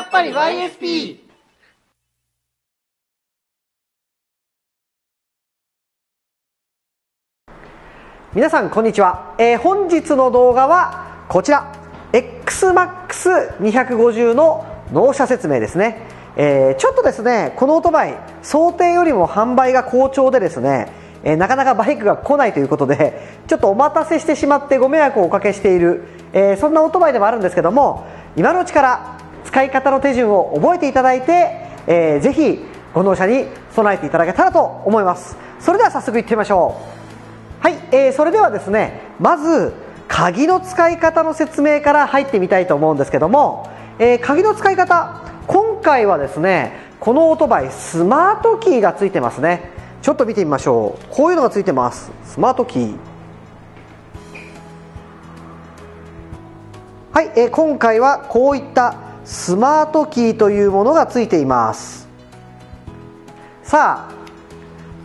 やっぱり YSP! 皆さんこんにちは、えー本日の動画はこちら。XMAX250 の納車説明ですね、えーちょっとですねこのオートバイ想定よりも販売が好調でですね、えーなかなかバイクが来ないということでちょっとお待たせしてしまってご迷惑をおかけしている、えーそんなオートバイでもあるんですけども今のうちから使い方の手順を覚えていただいて、えーぜひご納車に備えていただけたらと思います。それでは早速いってみましょう。はい、えーそれではですねまず鍵の使い方の説明から入ってみたいと思うんですけども、えー鍵の使い方今回はですねこのオートバイスマートキーがついてますね。ちょっと見てみましょう。こういうのがついてます。スマートキー。はい、えー今回はこういったスマートキーというものがついています。さあ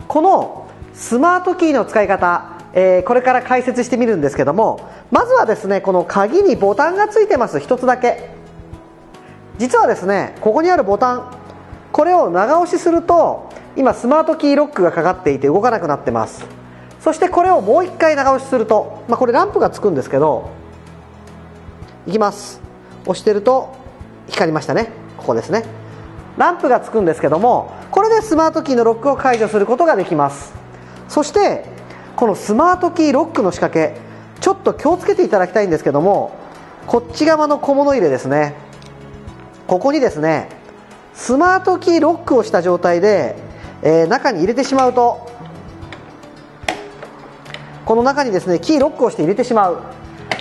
このスマートキーの使い方、えーこれから解説してみるんですけどもまずはですねこの鍵にボタンがついてます。一つだけ。実はですねここにあるボタンこれを長押しすると今スマートキーロックがかかっていて動かなくなってます。そしてこれをもう一回長押しすると、まあ、これランプがつくんですけどいきます。押してると光りましたね。ここですね。ランプがつくんですけどもこれでスマートキーのロックを解除することができます。そしてこのスマートキーロックの仕掛けちょっと気をつけていただきたいんですけどもこっち側の小物入れですね。ここにですねスマートキーロックをした状態で、えー中に入れてしまうとこの中にですねキーロックをして入れてしまう。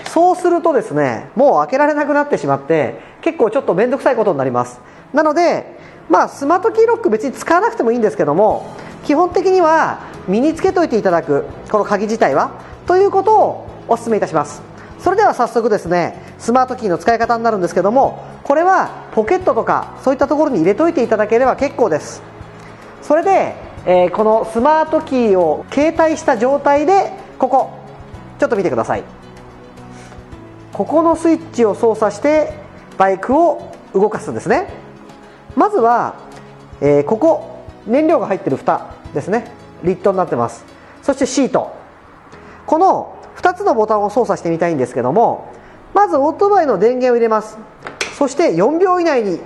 そうするとですねもう開けられなくなってしまって結構ちょっと面倒くさいことになります。なのでまあスマートキーロック別に使わなくてもいいんですけども基本的には身につけといていただくこの鍵自体はということをお勧めいたします。それでは早速ですねスマートキーの使い方になるんですけどもこれはポケットとかそういったところに入れといていただければ結構です。それで、えーこのスマートキーを携帯した状態でここちょっと見てください。ここのスイッチを操作してバイクを動かすんですね。まずは、えーここ燃料が入ってる蓋ですね。リットになってます。そしてシート。この2つのボタンを操作してみたいんですけどもまずオートバイの電源を入れます。そして4秒以内に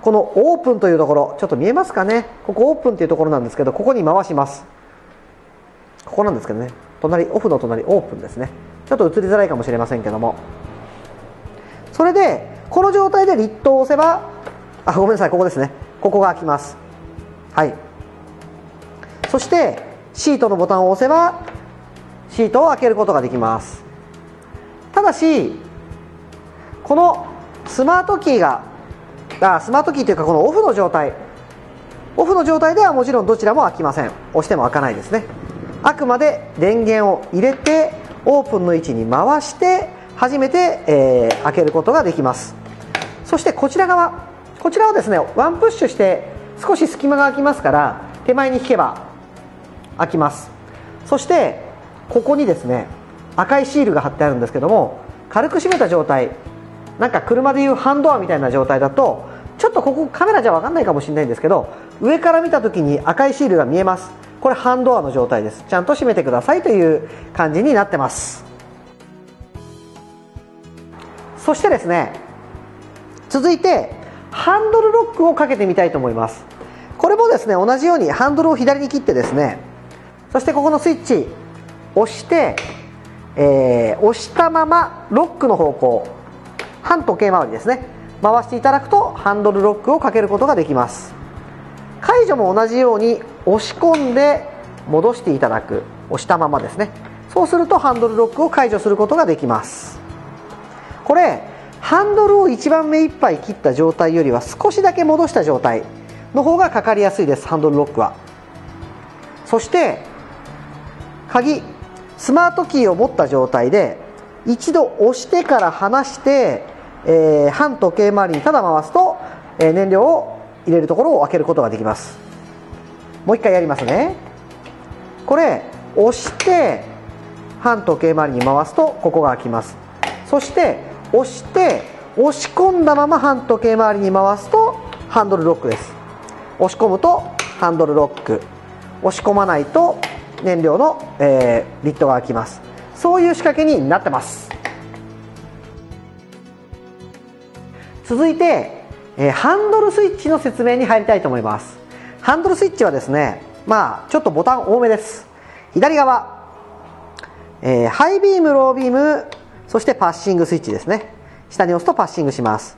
このオープンというところちょっと見えますかね。ここオープンというところなんですけどここに回します。ここなんですけどね。隣オフの隣オープンですね。ちょっと映りづらいかもしれませんけども。それでこの状態でリットを押せばあごめんなさいここですね。ここが開きます。はい。そしてシートのボタンを押せばシートを開けることができます。ただしこのスマートキーがあスマートキーというかこのオフの状態。オフの状態ではもちろんどちらも開きません。押しても開かないですね。あくまで電源を入れてオープンの位置に回して初めて、えー開けることができます。そしてこちら側こちらをですねワンプッシュして少し隙間が空きますから手前に引けば開きます。そしてここにですね赤いシールが貼ってあるんですけども軽く閉めた状態なんか車でいうハンドアみたいな状態だとちょっとここカメラじゃ分かんないかもしれないんですけど上から見た時に赤いシールが見えます。これハンドアの状態です。ちゃんと閉めてくださいという感じになってます。そしてですね続いてハンドルロックをかけてみたいと思います。これもですね同じようにハンドルを左に切ってですねそしてここのスイッチ押して、えー押したままロックの方向反時計回りですね回していただくとハンドルロックをかけることができます。解除も同じように押し込んで戻していただく押したままですね。そうするとハンドルロックを解除することができます。これハンドルを一番目いっぱい切った状態よりは少しだけ戻した状態の方がかかりやすいですハンドルロックは。そして鍵スマートキーを持った状態で一度押してから離して、えー反時計回りにただ回すと、えー燃料を入れるところを開けることができます。もう一回やりますね。これ押して反時計回りに回すとここが開きます。そして押して押し込んだまま半時計回りに回すとハンドルロックです。押し込むとハンドルロック。押し込まないと燃料の、えー、リットが開きます。そういう仕掛けになってます。続いて、えー、ハンドルスイッチの説明に入りたいと思います。ハンドルスイッチはですねまあちょっとボタン多めです。左側、えー、ハイビームロービームそしてパッシングスイッチですね。下に押すとパッシングします。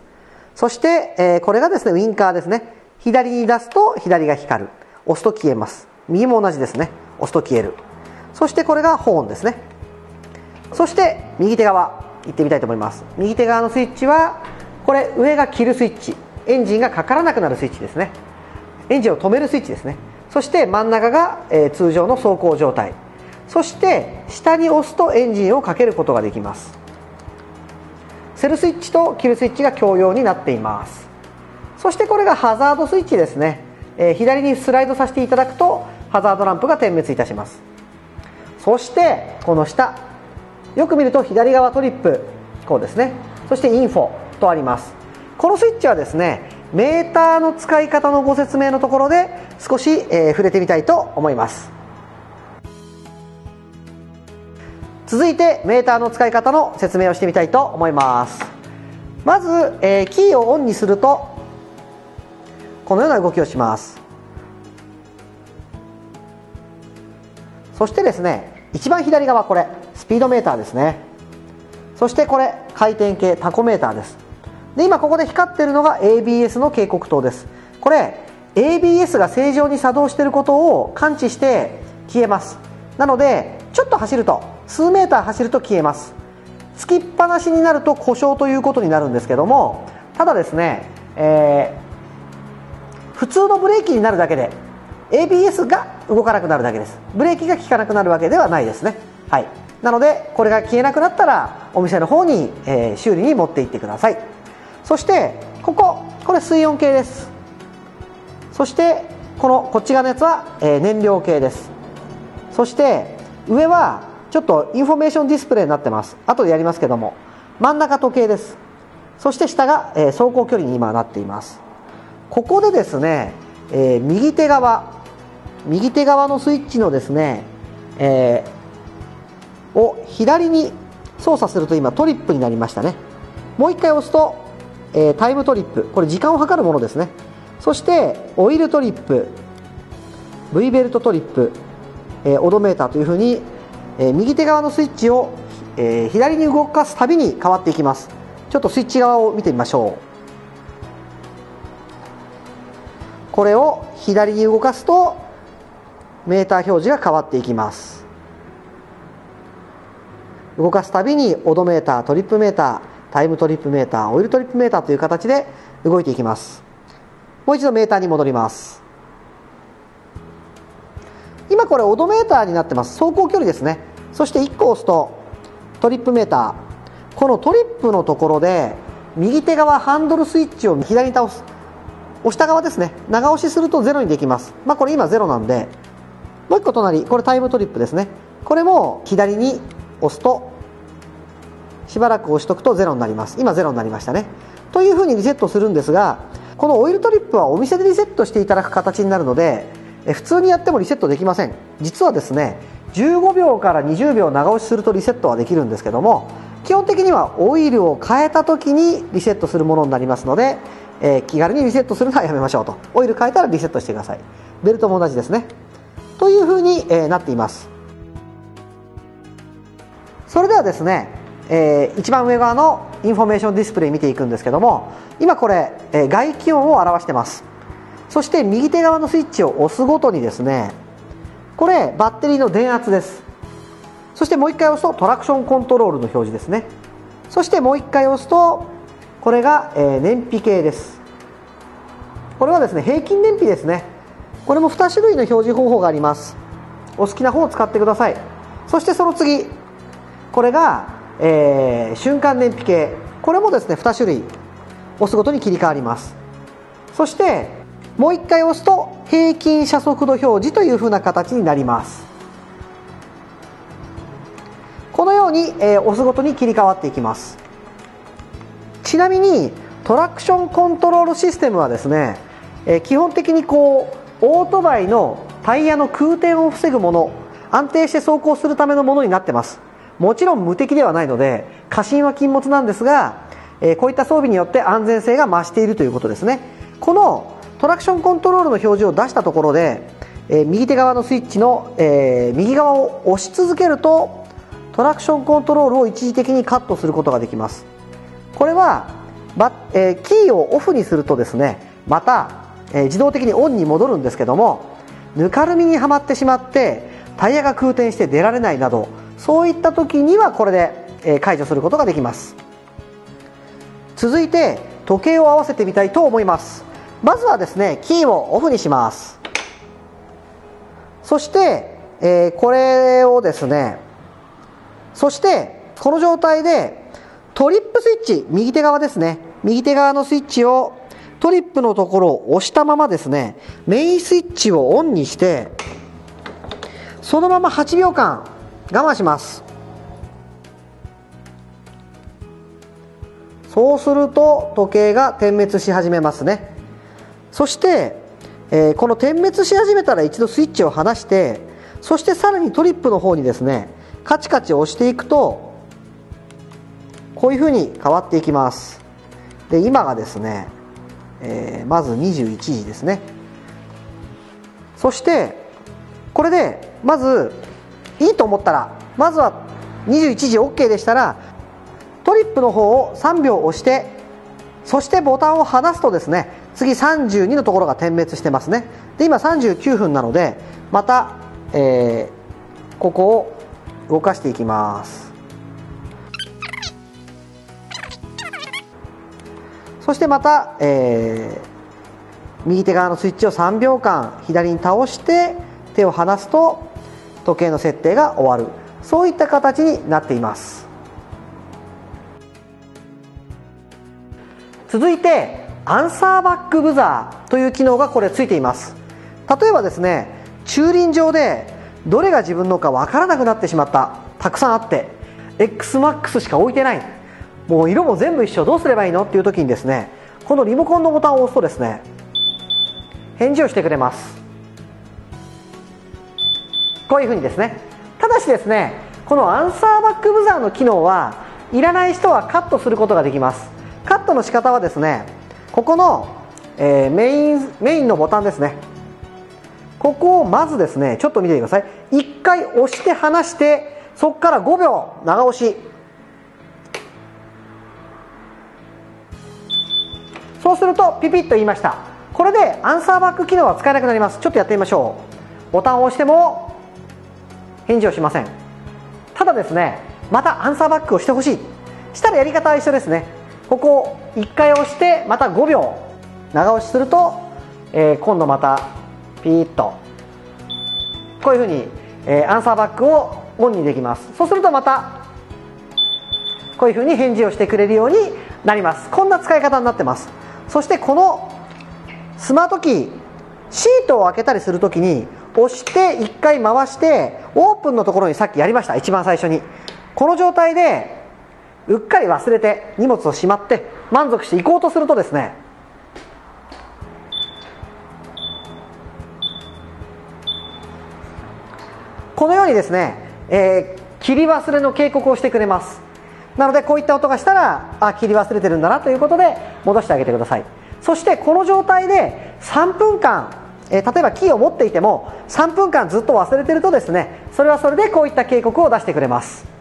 そして、えー、これがですねウインカーですね。左に出すと左が光る。押すと消えます。右も同じですね。押すと消える。そしてこれがホーンですね。そして右手側。行ってみたいと思います。右手側のスイッチはこれ上が切るスイッチ。エンジンがかからなくなるスイッチですね。エンジンを止めるスイッチですね。そして真ん中が、えー、通常の走行状態。そして下に押すとエンジンをかけることができます。セルスイッチとキルスイッチが共用になっています。そしてこれがハザードスイッチですね、えー、左にスライドさせていただくとハザードランプが点滅いたします。そしてこの下よく見ると左側トリップこうですね。そしてインフォとあります。このスイッチはですねメーターの使い方のご説明のところで少し、えー、触れてみたいと思います。続いてメーターの使い方の説明をしてみたいと思います。まず、えー、キーをオンにするとこのような動きをします。そしてですね一番左側これスピードメーターですね。そしてこれ回転系タコメーターです。で今ここで光ってるのが ABS の警告灯です。これ ABS が正常に作動していることを感知して消えます。なのでちょっと走ると数メーター走ると消えます。つきっぱなしになると故障ということになるんですけどもただですね、えー、普通のブレーキになるだけで ABS が動かなくなるだけです。ブレーキが効かなくなるわけではないですね。はい。なのでこれが消えなくなったらお店の方に、えー、修理に持って行ってください。そしてこここれ水温計です。そしてこのこっち側のやつは、えー、燃料計です。そして上はちょっとインフォメーションディスプレイになってます。後でやりますけども。真ん中時計です。そして下が、え、走行距離に今なっています。ここでですね、え、右手側。右手側のスイッチのですね、えー、を左に操作すると今トリップになりましたね。もう一回押すと、えー、タイムトリップ。これ時間を計るものですね。そしてオイルトリップ。V ベルトトリップ、えー、オドメーターというふうに、え、右手側のスイッチを、え、左に動かすたびに変わっていきます。ちょっとスイッチ側を見てみましょう。これを左に動かすとメーター表示が変わっていきます。動かすたびにオドメータートリップメータータイムトリップメーターオイルトリップメーターという形で動いていきます。もう一度メーターに戻ります。今これオドメーターになってます。走行距離ですね。そして1個押すとトリップメーター。このトリップのところで右手側ハンドルスイッチを左に倒す。押した側ですね。長押しするとゼロにできます。まあこれ今ゼロなんで。もう一個隣。これタイムトリップですね。これも左に押すとしばらく押しとくとゼロになります。今ゼロになりましたね。というふうにリセットするんですがこのオイルトリップはお店でリセットしていただく形になるので普通にやってもリセットできません。実はですね15秒から20秒長押しするとリセットはできるんですけども基本的にはオイルを変えた時にリセットするものになりますので、えー、気軽にリセットするのはやめましょうと。オイル変えたらリセットしてください。ベルトも同じですね。というふうに、えー、なっています。それではですね、えー、一番上側のインフォメーションディスプレイ見ていくんですけども今これ、えー、外気温を表してます。そして右手側のスイッチを押すごとにですねこれバッテリーの電圧です。そしてもう一回押すとトラクションコントロールの表示ですね。そしてもう一回押すとこれが、え、燃費計です。これはですね平均燃費ですね。これも2種類の表示方法があります。お好きな方を使ってください。そしてその次これが、えー、瞬間燃費計これもですね2種類押すごとに切り替わります。そしてもう1回押すと平均車速度表示というふうな形になります。このように、えー、押すごとに切り替わっていきます。ちなみにトラクションコントロールシステムはですね、え基本的にこうオートバイのタイヤの空転を防ぐもの安定して走行するためのものになってます。もちろん無敵ではないので過信は禁物なんですが、えこういった装備によって安全性が増しているということですね。このトラクションコントロールの表示を出したところで、え右手側のスイッチの、え右側を押し続けるとトラクションコントロールを一時的にカットすることができます。これはバ、えー、キーをオフにするとですねまた、え、自動的にオンに戻るんですけどもぬかるみにはまってしまってタイヤが空転して出られないなどそういった時にはこれで、え、解除することができます。続いて時計を合わせてみたいと思います。まずはですねキーをオフにします。そして、えー、これをですねそしてこの状態でトリップスイッチ右手側ですね。右手側のスイッチをトリップのところを押したままですねメインスイッチをオンにしてそのまま8秒間我慢します。そうすると時計が点滅し始めますね。そして、えー、この点滅し始めたら一度スイッチを離してそしてさらにトリップの方にですねカチカチ押していくとこういうふうに変わっていきます。で今がですね、えー、まず21時ですね。そしてこれでまずいいと思ったらまずは21時 OK でしたらトリップの方を3秒押してそしてボタンを離すとですね次32のところが点滅してますね。で今39分なのでまた、えー、ここを動かしていきます。そしてまた、えー、右手側のスイッチを3秒間左に倒して手を離すと時計の設定が終わる。そういった形になっています。続いてアンサーバックブザーという機能がこれついています。例えばですね駐輪場でどれが自分のか分からなくなってしまったたくさんあって XMAX しか置いてないもう色も全部一緒どうすればいいのっていう時にですねこのリモコンのボタンを押すとですね返事をしてくれます。こういうふうにですね。ただしですねこのアンサーバックブザーの機能はいらない人はカットすることができます。カットの仕方はですねここの、えー、メインメインのボタンですね。ここをまずですねちょっと見てください。1回押して離してそこから5秒長押し。そうするとピピッと言いました。これでアンサーバック機能は使えなくなります。ちょっとやってみましょう。ボタンを押しても返事をしません。ただですねまたアンサーバックをしてほしい。したらやり方は一緒ですね。ここ1回押してまた5秒。長押しすると、えー、今度またピーッと。こういうふうに、えー、アンサーバックをオンにできます。そうするとまたこういうふうに返事をしてくれるようになります。こんな使い方になってます。そしてこのスマートキーシートを開けたりするときに押して1回回してオープンのところにさっきやりました。一番最初に。この状態でうっかり忘れて荷物をしまって満足して行こうとするとですねこのようにですね、えー、切り忘れの警告をしてくれます。なのでこういった音がしたらあ切り忘れてるんだなということで戻してあげてください。そしてこの状態で3分間、えー、例えばキーを持っていても3分間ずっと忘れてるとですねそれはそれでこういった警告を出してくれます。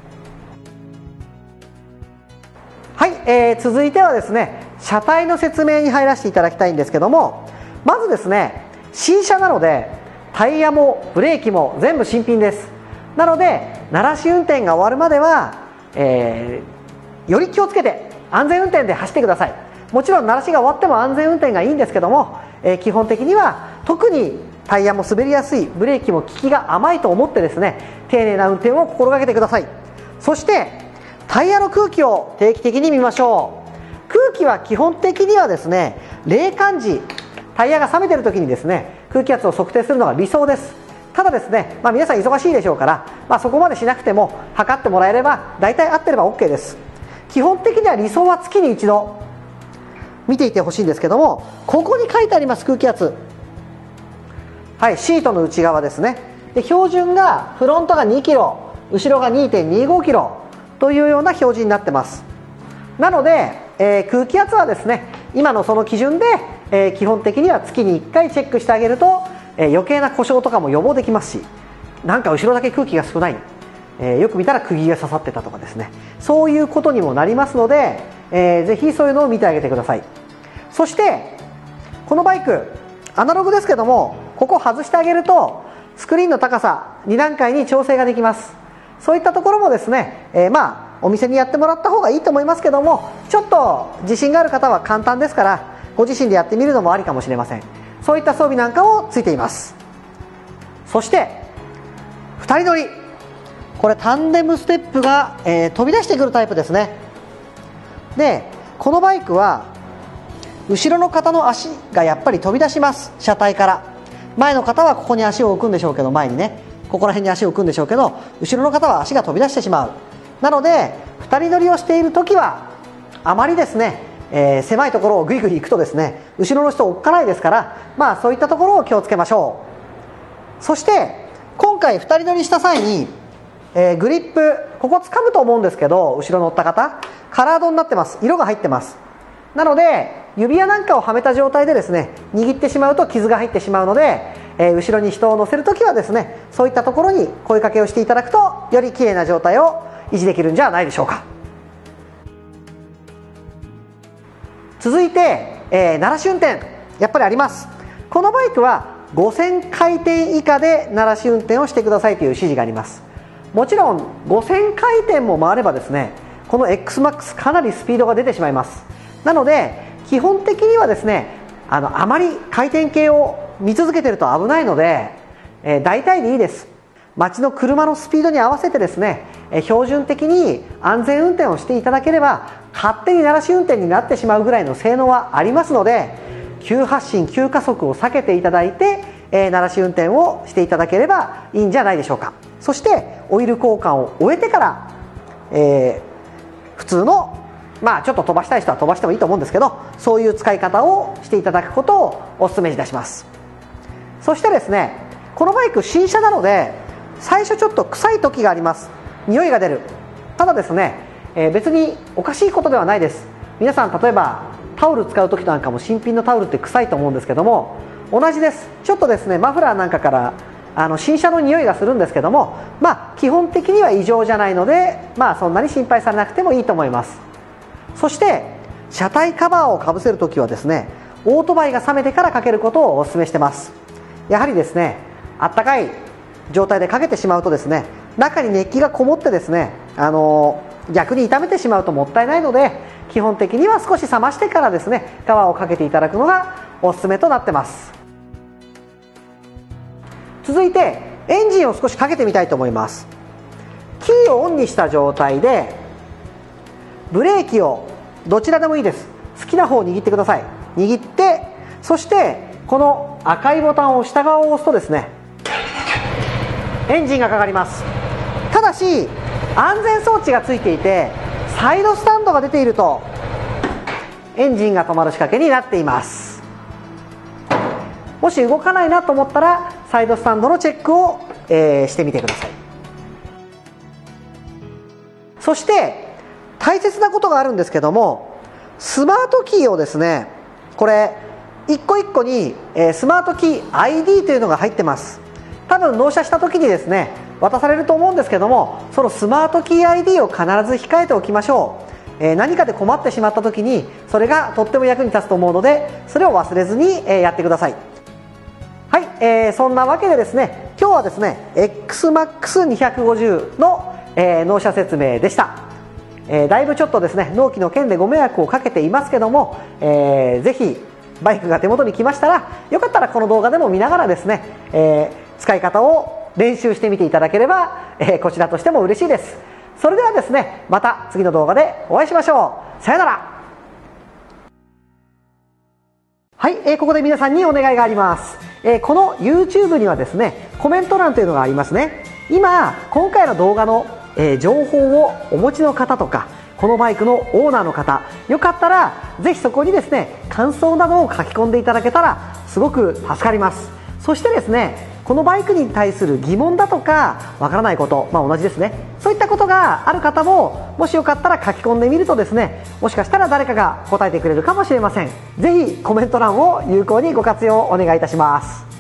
はい、えー、続いてはですね車体の説明に入らせていただきたいんですけどもまずですね新車なのでタイヤもブレーキも全部新品です。なので鳴らし運転が終わるまでは、えー、より気をつけて安全運転で走ってください。もちろん鳴らしが終わっても安全運転がいいんですけども、えー、基本的には特にタイヤも滑りやすいブレーキも効きが甘いと思ってですね丁寧な運転を心がけてください。そしてタイヤの空気を定期的に見ましょう。空気は基本的にはですね冷感時タイヤが冷めてる時にですね空気圧を測定するのが理想です。ただですね、まあ、皆さん忙しいでしょうから、まあ、そこまでしなくても測ってもらえれば大体合ってれば OK です。基本的には理想は月に一度見ていてほしいんですけどもここに書いてあります空気圧。はいシートの内側ですね。で標準がフロントが2キロ後ろが2.25キロ。というような表示になってます。なので、えー、空気圧はですね今のその基準で、えー、基本的には月に1回チェックしてあげると、えー、余計な故障とかも予防できますしなんか後ろだけ空気が少ない、えよく見たら釘が刺さってたとかですね。そういうことにもなりますので、えー、ぜひそういうのを見てあげてください。そしてこのバイクアナログですけどもここ外してあげるとスクリーンの高さ2段階に調整ができます。そういったところもですね、えー、まあお店にやってもらった方がいいと思いますけどもちょっと自信がある方は簡単ですからご自身でやってみるのもありかもしれません。そういった装備なんかもついています。そして2人乗り。これタンデムステップが、えー、飛び出してくるタイプですね。でこのバイクは後ろの方の足がやっぱり飛び出します。車体から。前の方はここに足を置くんでしょうけど前にね。ここら辺に足を置くんでしょうけど後ろの方は足が飛び出してしまう。なので2人乗りをしている時はあまりですね、えー、狭いところをぐいぐい行くとですね後ろの人を置かないですからまあそういったところを気をつけましょう。そして今回2人乗りした際に、えー、グリップここ掴むと思うんですけど後ろ乗った方カラードになってます。色が入ってます。なので指輪なんかをはめた状態でですね握ってしまうと傷が入ってしまうので、えー、後ろに人を乗せるときはですねそういったところに声かけをしていただくとより綺麗な状態を維持できるんじゃないでしょうか。続いて、えー、鳴らし運転やっぱりあります。このバイクは5000回転以下で鳴らし運転をしてくださいという指示があります。もちろん5000回転も回ればですねこの XMAX かなりスピードが出てしまいます。なので基本的にはですねあのあまり回転系を見続けてると危ないので、えー、大体でいいです。街の車のスピードに合わせてですね、えー、標準的に安全運転をしていただければ勝手に鳴らし運転になってしまうぐらいの性能はありますので急発進急加速を避けていただいて、えー、鳴らし運転をしていただければいいんじゃないでしょうか。そしてオイル交換を終えてから、えー、普通のまあちょっと飛ばしたい人は飛ばしてもいいと思うんですけどそういう使い方をしていただくことをお勧めいたします。そしてですねこのバイク新車なので最初ちょっと臭い時があります。匂いが出る。ただですね、えー、別におかしいことではないです。皆さん例えばタオル使う時なんかも新品のタオルって臭いと思うんですけども同じです。ちょっとですねマフラーなんかからあの新車の匂いがするんですけどもまあ基本的には異常じゃないのでまあそんなに心配されなくてもいいと思います。そして車体カバーをかぶせるときはですねオートバイが冷めてからかけることをお勧めしてます。やはりですねあったかい状態でかけてしまうとですね中に熱気がこもってですねあの逆に傷めてしまうともったいないので基本的には少し冷ましてからですねカバーをかけていただくのがおすすめとなってます。続いてエンジンを少しかけてみたいと思います。キーをオンにした状態でブレーキをどちらでもいいです。好きな方を握ってください。握ってそしてこの赤いボタンを下側を押すとですねエンジンがかかります。ただし安全装置がついていてサイドスタンドが出ているとエンジンが止まる仕掛けになっています。もし動かないなと思ったらサイドスタンドのチェックを、えー、してみてください。そして大切なことがあるんですけどもスマートキーをですねこれ一個一個に、えー、スマートキー ID というのが入ってます。多分納車した時にですね渡されると思うんですけどもそのスマートキー ID を必ず控えておきましょう、えー、何かで困ってしまった時にそれがとっても役に立つと思うのでそれを忘れずに、えー、やってください。はい、えー、そんなわけでですね今日はですね XMAX250 の、えー、納車説明でした。えー、だいぶちょっとですね納期の件でご迷惑をかけていますけども、えー、ぜひバイクが手元に来ましたらよかったらこの動画でも見ながらですね、えー、使い方を練習してみていただければ、えー、こちらとしても嬉しいです。それではですねまた次の動画でお会いしましょう。さよなら。はい、えー、ここで皆さんにお願いがあります、えー、この YouTube にはですねコメント欄というのがありますね。今今回の動画のえー、情報をお持ちの方とかこのバイクのオーナーの方よかったらぜひそこにですね感想などを書き込んでいただけたらすごく助かります。そしてですねこのバイクに対する疑問だとかわからないこと、まあ、同じですね。そういったことがある方ももしよかったら書き込んでみるとですねもしかしたら誰かが答えてくれるかもしれません。ぜひコメント欄を有効にご活用お願いいたします。